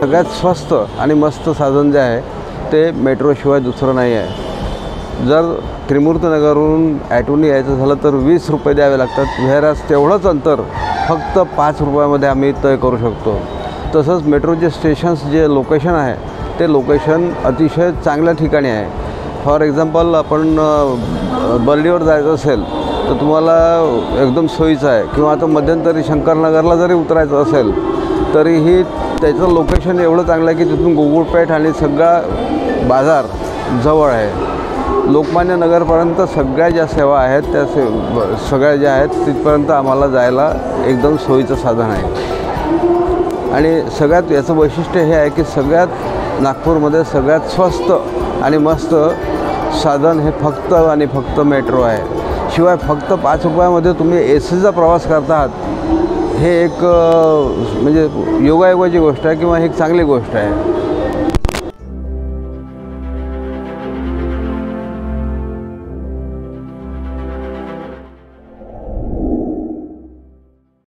सगळ्यात स्वस्त आणि मस्त साधन जे आहे ते मेट्रोशिवाय दुसरं नाही आहे. जर त्रिमूर्तनगरहून ॲटोनी यायचं झालं तर वीस रुपये द्यावे लागतात. व्हेरास तेवढंच अंतर फक्त पाच रुपयामध्ये आम्ही तय करू शकतो. तसंच मेट्रोचे स्टेशन्स जे लोकेशन आहे ते लोकेशन अतिशय चांगल्या ठिकाणी आहे. फॉर एक्झाम्पल आपण बर्डीवर जायचं असेल तर तुम्हाला एकदम सोयीचं आहे. किंवा आता मध्यंतरी शंकरनगरला जरी उतरायचं असेल तरीही त्याचं लोकेशन एवढं चांगलं आहे की तिथून गोगुळपेठ आणि सगळा बाजार जवळ आहे. लोकमान्य नगरपर्यंत सगळ्या ज्या सेवा आहेत त्या से ब- सगळ्या ज्या आहेत तिथपर्यंत आम्हाला जायला एकदम सोयीचं साधन आहे. आणि सगळ्यात याचं वैशिष्ट्य हे आहे की सगळ्यात नागपूरमध्ये सगळ्यात स्वस्त आणि मस्त साधन हे फक्त आणि फक्त मेट्रो आहे. शिवाय फक्त पाच रुपयामध्ये तुम्ही ए सीचा प्रवास करता आहात हे एक म्हणजे योगायोगाची गोष्ट आहे किंवा ही एक चांगली गोष्ट आहे.